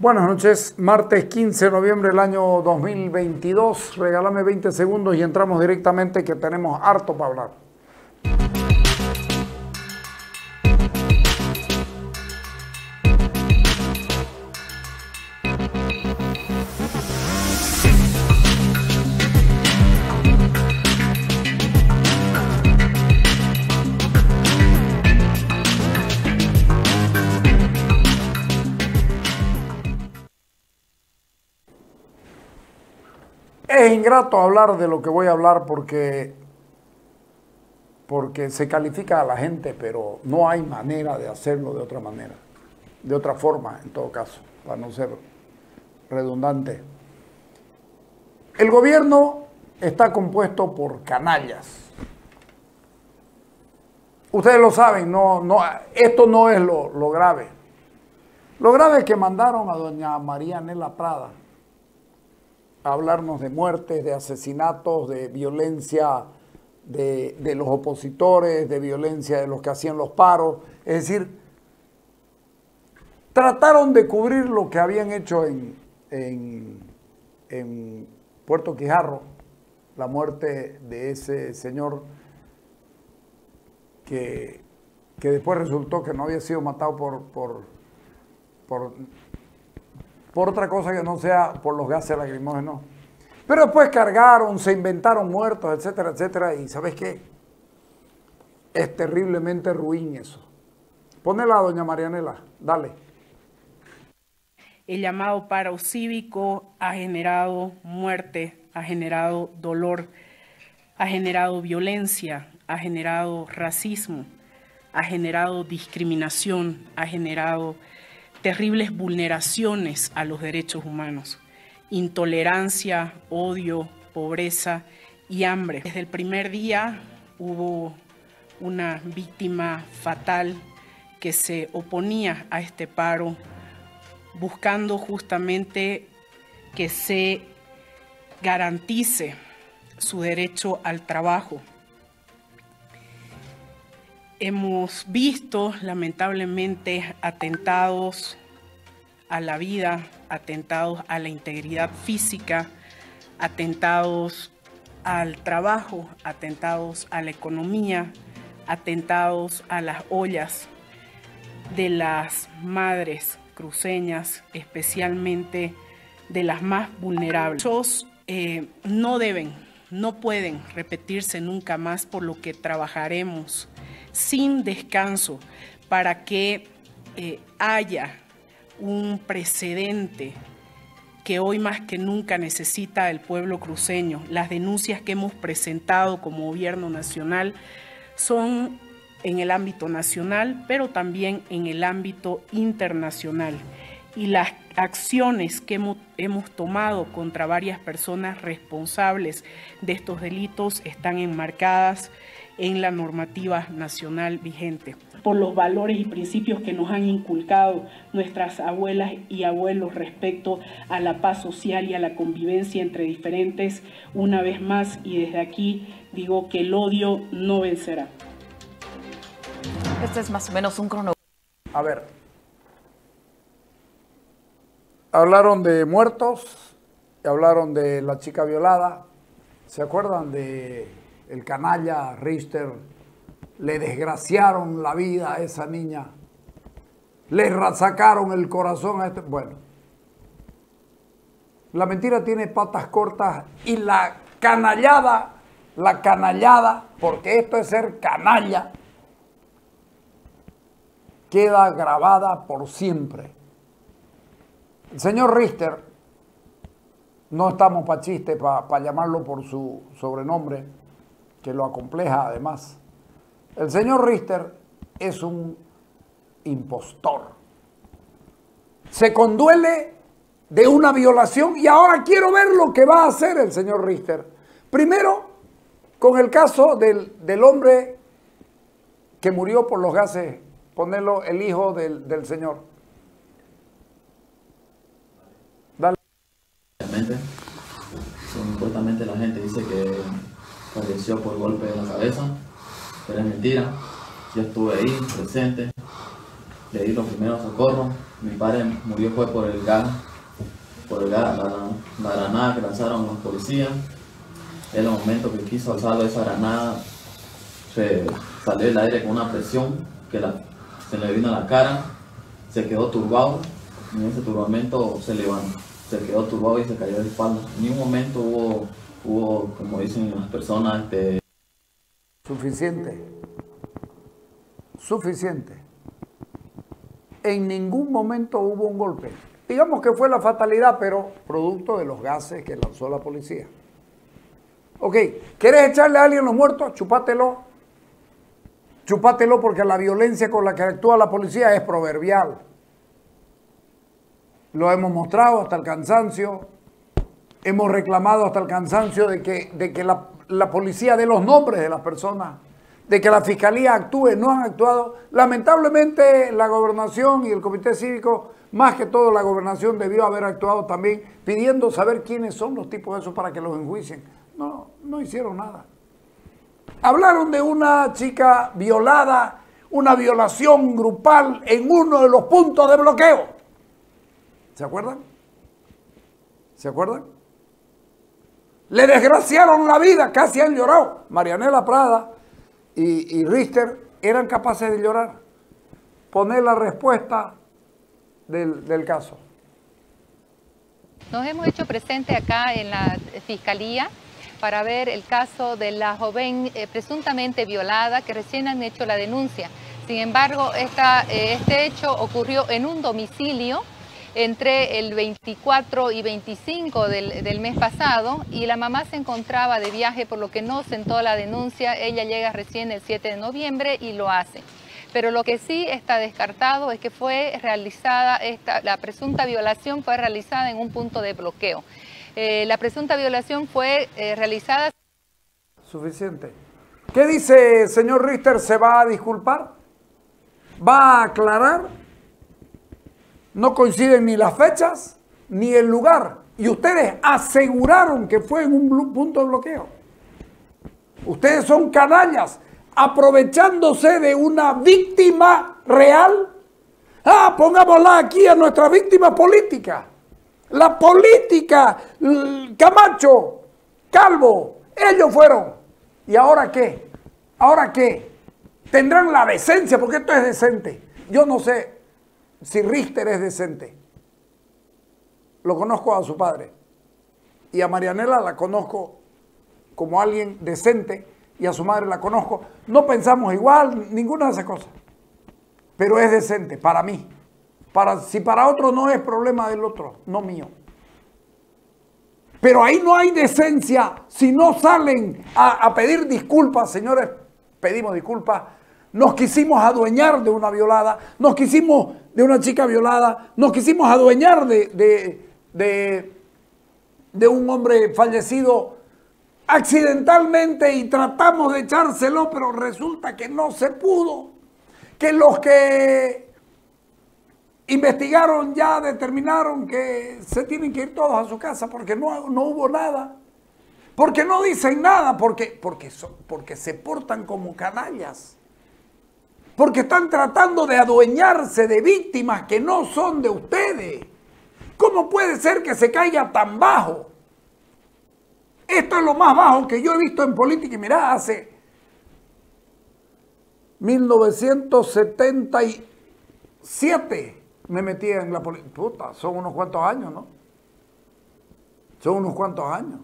Buenas noches, martes 15 de noviembre del año 2022. Regálame 20 segundos y entramos directamente que tenemos harto para hablar. Ingrato hablar de lo que voy a hablar porque, porque se califica a la gente, pero no hay manera de hacerlo de otra manera, de otra forma en todo caso, para no ser redundante. El gobierno está compuesto por canallas. Ustedes lo saben, no, no, esto no es lo, lo grave. Lo grave es que mandaron a doña María Nela Prada hablarnos de muertes, de asesinatos, de violencia de, de, los opositores, de violencia de los que hacían los paros. Es decir, trataron de cubrir lo que habían hecho en, en, Puerto Quijarro, la muerte de ese señor que, que después resultó que no había sido matado por, por por otra cosa que no sea por los gases lacrimógenos. Pero después cargaron, se inventaron muertos, etcétera, etcétera. Y ¿sabes qué? Es terriblemente ruin eso. Ponela doña Marianela, dale. El llamado paro cívico ha generado muerte, ha generado dolor, ha generado violencia, ha generado racismo, ha generado discriminación, ha generado terribles vulneraciones a los derechos humanos, intolerancia, odio, pobreza y hambre. Desde el primer día hubo una víctima fatal que se oponía a este paro, buscando justamente que se garantice su derecho al trabajo. Hemos visto lamentablemente atentados a la vida, atentados a la integridad física, atentados al trabajo, atentados a la economía, atentados a las ollas de las madres cruceñas, especialmente de las más vulnerables. Esos eh, no deben, no pueden repetirse nunca más, por lo que trabajaremos sin descanso para que eh, haya un precedente que hoy más que nunca necesita el pueblo cruceño. Las denuncias que hemos presentado como gobierno nacional son en el ámbito nacional, pero también en el ámbito internacional. Y las acciones que hemos, hemos, tomado contra varias personas responsables de estos delitos están enmarcadas en la normativa nacional vigente. Por los valores y principios que nos han inculcado nuestras abuelas y abuelos respecto a la paz social y a la convivencia entre diferentes, una vez más y desde aquí digo que el odio no vencerá. Este es más o menos un crono. A ver. Hablaron de muertos, hablaron de la chica violada. ¿Se acuerdan de el canalla Richter, le desgraciaron la vida a esa niña, le sacaron el corazón a este. Bueno, la mentira tiene patas cortas y la canallada, la canallada, porque esto es ser canalla, queda grabada por siempre. El señor Richter, no estamos para chiste, para pa llamarlo por su sobrenombre, que lo acompleja además. El señor Richter es un impostor, se conduele de una violación y ahora quiero ver lo que va a hacer el señor Richter. Primero, con el caso del, del hombre que murió por los gases, ponerlo el hijo del, del señor. Dale. Supuestamente la gente dice que falleció por golpe de la cabeza, pero es mentira. Yo estuve ahí, presente, le di los primeros socorros. Mi padre murió fue por el gas, por el gas, la, granada que lanzaron los policías. En el momento que quiso alzar esa granada, se salió el aire con una presión que se le vino a la cara, se quedó turbado. En ese turbamento se levantó, se quedó turbado y se cayó de espalda. En ningún momento hubo, hubo como dicen las personas, este, Suficiente. Suficiente. En ningún momento hubo un golpe. Digamos que fue la fatalidad, pero producto de los gases que lanzó la policía. Ok, ¿quieres echarle a alguien los muertos? Chupátelo. Chupátelo porque la violencia con la que actúa la policía es proverbial. Lo hemos mostrado hasta el cansancio. Hemos reclamado hasta el cansancio de que, de que la, la policía dé los nombres de las personas, de que la fiscalía actúe, no han actuado. Lamentablemente la gobernación y el comité cívico, más que todo la gobernación debió haber actuado también pidiendo saber quiénes son los tipos esos para que los enjuicien. No, no hicieron nada. Hablaron de una chica violada, una violación grupal en uno de los puntos de bloqueo. ¿Se acuerdan? ¿Se acuerdan? Le desgraciaron la vida, casi han llorado. Marianela Prada y, y Richter eran capaces de llorar. Poner la respuesta del, caso. Nos hemos hecho presente acá en la Fiscalía para ver el caso de la joven eh, presuntamente violada que recién han hecho la denuncia. Sin embargo, esta, eh, este hecho ocurrió en un domicilio entre el 24 y 25 del, del mes pasado y la mamá se encontraba de viaje por lo que no sentó la denuncia. Ella llega recién el 7 de noviembre y lo hace. Pero lo que sí está descartado es que fue realizada, esta, la presunta violación fue realizada en un punto de bloqueo. Eh, la presunta violación fue eh, realizada Suficiente. ¿Qué dice señor Richter? ¿Se va a disculpar? ¿Va a aclarar? No coinciden ni las fechas ni el lugar. Y ustedes aseguraron que fue en un punto de bloqueo. Ustedes son canallas aprovechándose de una víctima real. Ah, pongámosla aquí a nuestra víctima política. La política, Camacho, Calvo, ellos fueron. ¿Y ahora qué? ¿Ahora qué? Tendrán la decencia, porque esto es decente. Yo no sé si Richter es decente. Lo conozco a su padre. Y a Marianela la conozco como alguien decente y a su madre la conozco. No pensamos igual, ninguna de esas cosas. Pero es decente para mí. Para, si para otro no es problema del otro, no mío. Pero ahí no hay decencia. Si no salen a, a pedir disculpas, señores, pedimos disculpas. Nos quisimos adueñar de una violada, nos quisimos de una chica violada, nos quisimos adueñar de, de, de, un hombre fallecido accidentalmente y tratamos de echárselo, pero resulta que no se pudo. Que los que investigaron ya determinaron que se tienen que ir todos a su casa porque no, no hubo nada. Porque no dicen nada, porque, porque, porque se portan como canallas. Porque están tratando de adueñarse de víctimas que no son de ustedes. ¿Cómo puede ser que se caiga tan bajo? Esto es lo más bajo que yo he visto en política. Y mirá, hace 1977 me metí en la política. Puta, son unos cuantos años, ¿no? Son unos cuantos años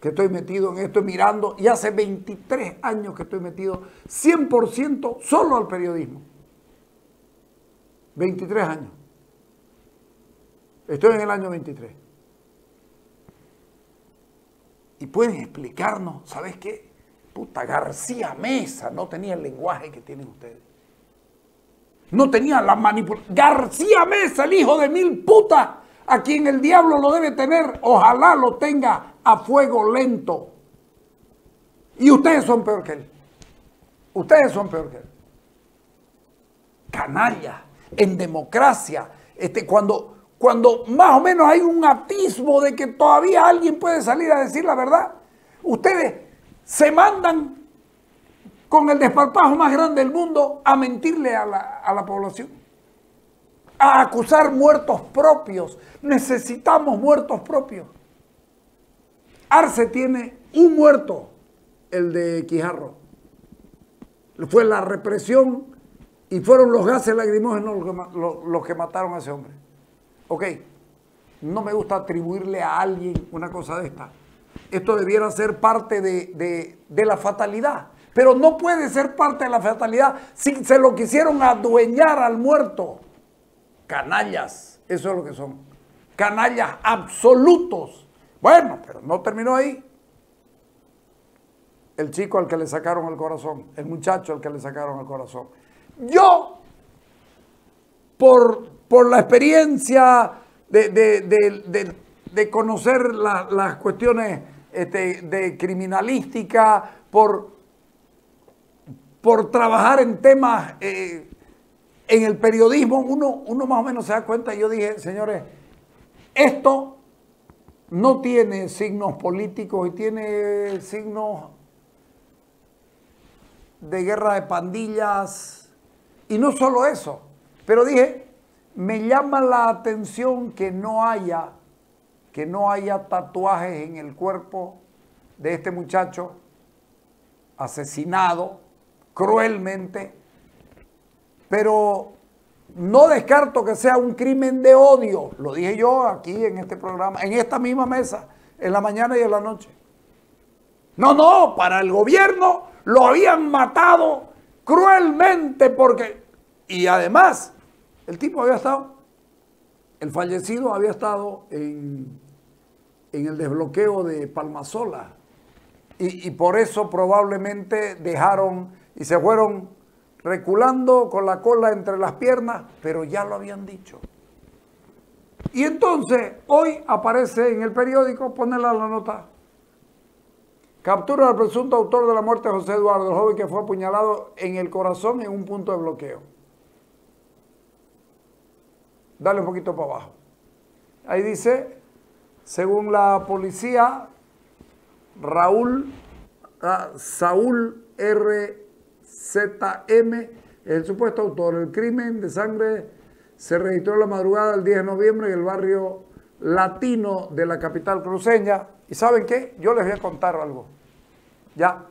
que estoy metido en esto, mirando, y hace 23 años que estoy metido 100% solo al periodismo. 23 años. Estoy en el año 23. Y pueden explicarnos, ¿sabes qué? Puta, García Mesa no tenía el lenguaje que tienen ustedes. No tenía la manipulación. García Mesa, el hijo de mil putas, a quien el diablo lo debe tener, ojalá lo tenga a fuego lento. Y ustedes son peor que él. Ustedes son peor que él. Canalla, en democracia, este, cuando, cuando más o menos hay un atisbo de que todavía alguien puede salir a decir la verdad, ustedes se mandan con el desparpajo más grande del mundo a mentirle a la, a la población, a acusar muertos propios. Necesitamos muertos propios. Arce tiene un muerto, el de Quijarro. Fue la represión y fueron los gases lacrimógenos los que, mataron a ese hombre. Ok, no me gusta atribuirle a alguien una cosa de esta. Esto debiera ser parte de, de la fatalidad. Pero no puede ser parte de la fatalidad si se lo quisieron adueñar al muerto. Canallas, eso es lo que son. Canallas absolutos. Bueno, pero no terminó ahí. El chico al que le sacaron el corazón, el muchacho al que le sacaron el corazón. Yo, por, por la experiencia de, conocer las cuestiones este, de criminalística, por, por trabajar en temas eh, en el periodismo, uno, uno más o menos se da cuenta. Yo dije, señores, esto no tiene signos políticos y tiene signos de guerra de pandillas. Y no solo eso, pero dije, me llama la atención que no haya, que no haya tatuajes en el cuerpo de este muchacho asesinado cruelmente, pero no descarto que sea un crimen de odio, lo dije yo aquí en este programa, en esta misma mesa, en la mañana y en la noche. No, no, para el gobierno lo habían matado cruelmente porque... Y además, el tipo había estado, el fallecido había estado en, en el desbloqueo de Palmasola. Y, y por eso probablemente dejaron y se fueron reculando con la cola entre las piernas, pero ya lo habían dicho. Y entonces, hoy aparece en el periódico, ponela la nota, captura al presunto autor de la muerte de José Eduardo, el joven que fue apuñalado en el corazón en un punto de bloqueo. Dale un poquito para abajo. Ahí dice, según la policía, Raúl, ah, Saúl R. ZM, el supuesto autor. El crimen de sangre se registró la madrugada del 10 de noviembre en el barrio latino de la capital cruceña. ¿Y saben qué? Yo les voy a contar algo. Ya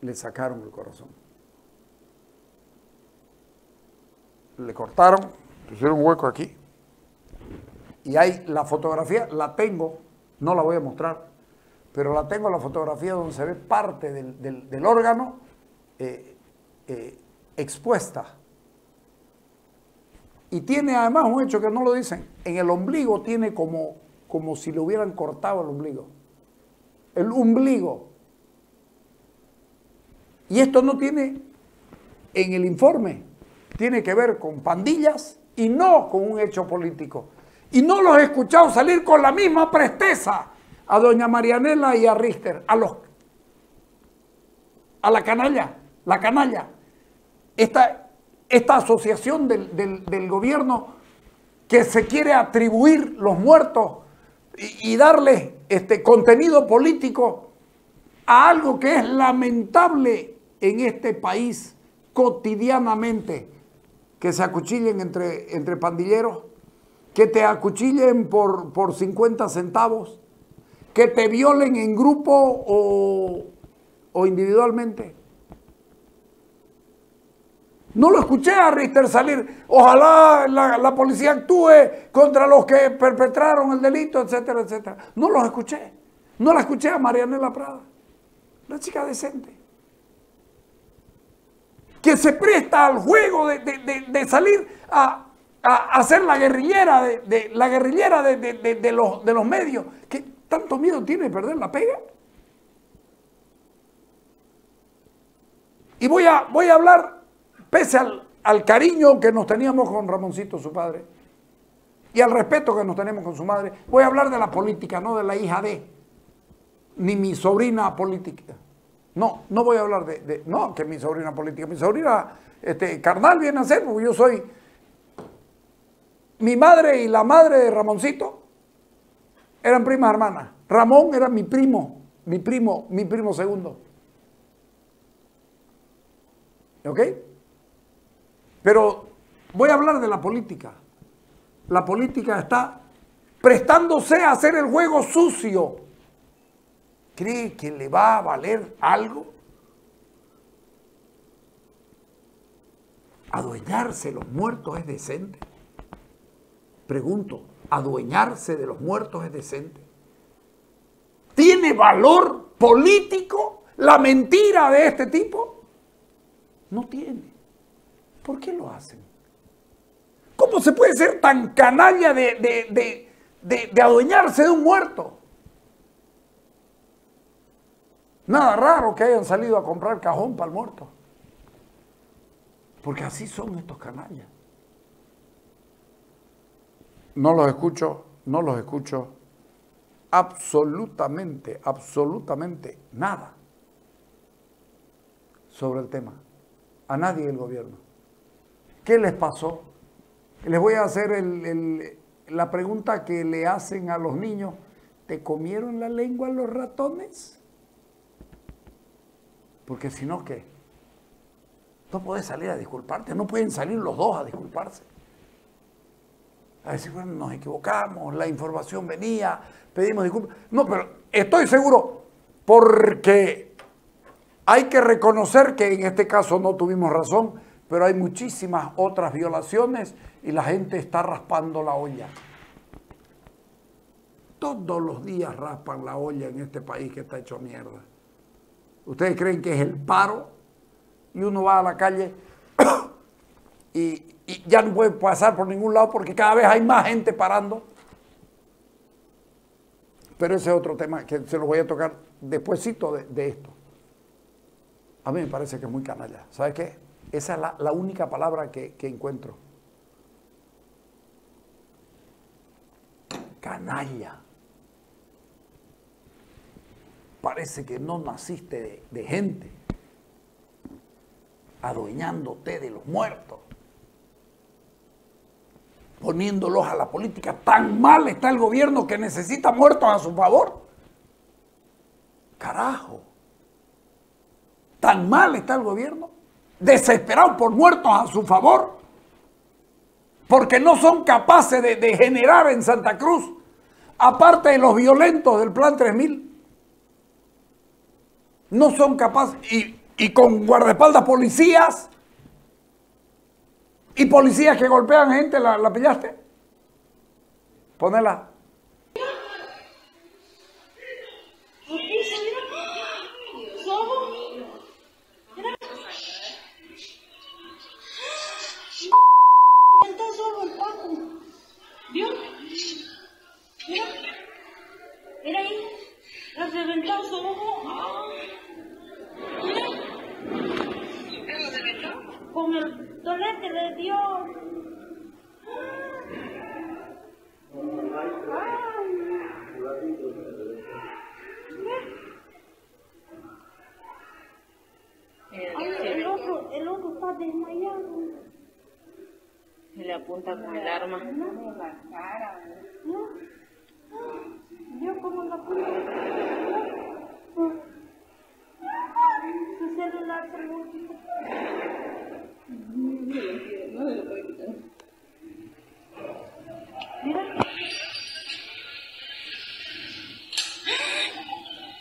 le sacaron el corazón. Le cortaron, pusieron un hueco aquí. Y hay la fotografía, la tengo, no la voy a mostrar pero la tengo la fotografía donde se ve parte del, órgano eh, eh, expuesta. Y tiene además un hecho que no lo dicen, en el ombligo tiene como, como si le hubieran cortado el ombligo. El ombligo. Y esto no tiene, en el informe, tiene que ver con pandillas y no con un hecho político. Y no los he escuchado salir con la misma presteza a doña Marianela y a Richter, a los a la canalla, la canalla. Esta, esta asociación del, gobierno que se quiere atribuir los muertos y, y darle este contenido político a algo que es lamentable en este país cotidianamente, que se acuchillen entre, entre pandilleros, que te acuchillen por, por 50 centavos, que te violen en grupo o, individualmente. No lo escuché a Richter salir. Ojalá la, policía actúe contra los que perpetraron el delito, etcétera, etcétera. No los escuché. No la escuché a Marianela Prada. Una chica decente. Que se presta al juego de, salir a, hacer la guerrillera de, la guerrillera de, los, de los medios. ¿Tanto miedo tiene de perder la pega? Y voy a, voy a hablar pese al, al cariño que nos teníamos con Ramoncito, su padre, y al respeto que nos tenemos con su madre, voy a hablar de la política, no de la hija de, ni mi sobrina política. No, no voy a hablar de, de- no, que mi sobrina política, mi sobrina este, carnal viene a ser, porque yo soy mi madre y la madre de Ramoncito eran primas hermanas. Ramón era mi primo, mi primo, mi primo segundo. ¿Ok? Pero voy a hablar de la política. La política está prestándose a hacer el juego sucio. ¿Cree que le va a valer algo? ¿Adueñarse los muertos es decente? Pregunto, ¿adueñarse de los muertos es decente? ¿Tiene valor político la mentira de este tipo? No tiene. ¿Por qué lo hacen? ¿Cómo se puede ser tan canalla de, de- de- de- adueñarse de un muerto? Nada raro que hayan salido a comprar cajón para el muerto. Porque así son estos canallas. No los escucho, no los escucho absolutamente, absolutamente nada sobre el tema. A nadie del gobierno. ¿Qué les pasó? Les voy a hacer la pregunta que le hacen a los niños. ¿Te comieron la lengua los ratones? Porque si no, ¿qué? No puedes salir a disculparte, no pueden salir los dos a disculparse. A decir, bueno, nos equivocamos, la información venía, pedimos disculpas. No, pero estoy seguro, porque hay que reconocer que en este caso no tuvimos razón, pero hay muchísimas otras violaciones y la gente está raspando la olla. Todos los días raspan la olla en este país que está hecho mierda. Ustedes creen que es el paro y uno va a la calle y, ya no puede pasar por ningún lado porque cada vez hay más gente parando. Pero ese es otro tema que se lo voy a tocar despuésito de, esto. A mí me parece que es muy canalla. ¿Sabes qué? Esa es la, única palabra que, encuentro. Canalla. Parece que no naciste de gente adueñándote de los muertos, poniéndolos a la política. Tan mal está el gobierno que necesita muertos a su favor. Carajo. Tan mal está el gobierno, desesperado por muertos a su favor, porque no son capaces de, de generar en Santa Cruz, aparte de los violentos del Plan 3000, no son capaces, y, y con guardaespaldas policías, y policías que golpean gente, ¿la, la pillaste? Ponela. Está solo el Paco. ¿Vio? Mira. Mira ahí. Le reventó su ojo. Ah. Mira. Con el dolor que le dio. Ay, el otro, el otro está desmayado. Y le apunta con el arma. ¿No? ¿Vio cómo la puso? Su celular se lo quitó. Mira.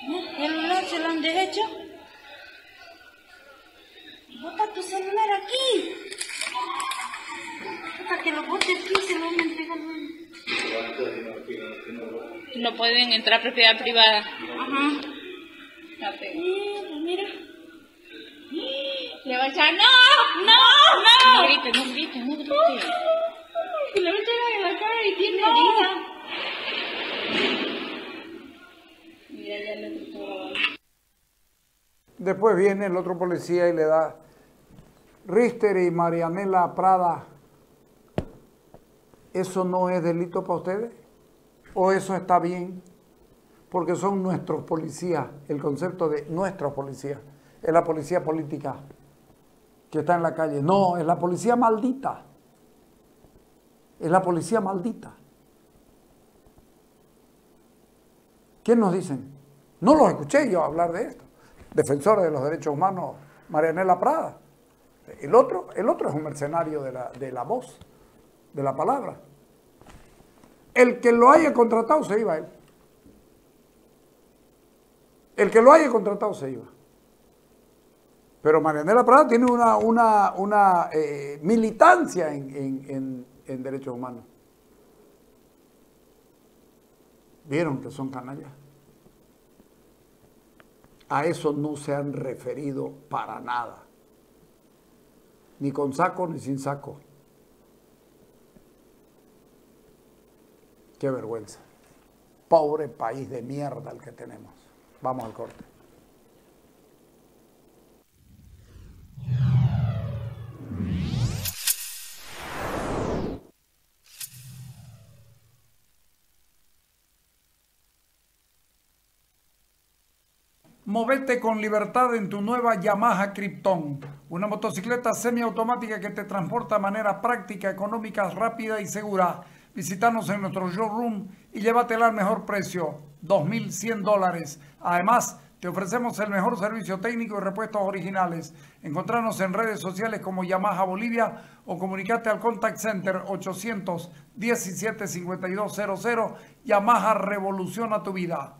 ¿El celular se lo han derecho? Bota tu celular aquí. Hasta que lo bote aquí se lo van a entregar luego. No pueden entrar a propiedad privada. Ajá. Mira. Le va a echar, ¡no! ¡No! ¡No! No grites, no grites, no grites. Y le va a echar en la cara y tiene herida. Mira, ya le gustó. Después viene el otro policía y le da Richter y Marianela Prada, ¿eso no es delito para ustedes? ¿O eso está bien? Porque son nuestros policías, el concepto de nuestros policías, es la policía política que está en la calle. No, es la policía maldita. Es la policía maldita. ¿Quién nos dicen? No los escuché yo hablar de esto. Defensores de los derechos humanos, Marianela Prada. El otro, el otro es un mercenario de la, de la voz, de la palabra. El que lo haya contratado se iba él. El que lo haya contratado se iba. Pero Marianela Prada tiene una, una, una eh, militancia en, en, en, en derechos humanos. Vieron que son canallas. A eso no se han referido para nada. Ni con saco ni sin saco. Qué vergüenza. Pobre país de mierda el que tenemos. Vamos al corte. Movete con libertad en tu nueva Yamaha Krypton, una motocicleta semiautomática que te transporta de manera práctica, económica, rápida y segura. Visítanos en nuestro showroom y llévatela al mejor precio, 2.100 dólares. Además, te ofrecemos el mejor servicio técnico y repuestos originales. Encontrarnos en redes sociales como Yamaha Bolivia o comunicate al Contact Center 817 5200. Yamaha revoluciona tu vida.